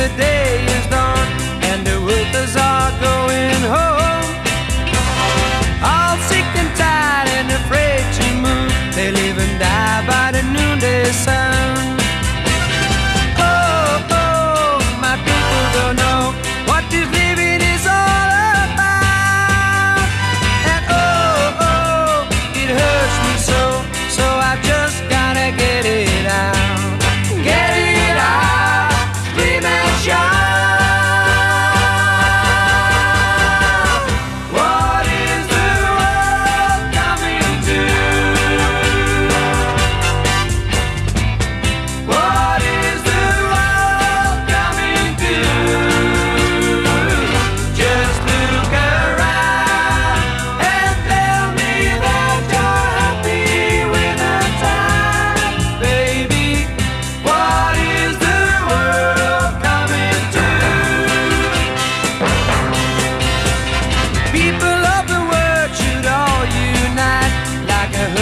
the day.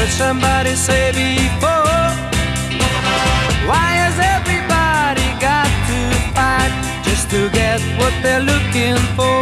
Heard somebody say before. Why has everybody got to fight just to get what they're looking for?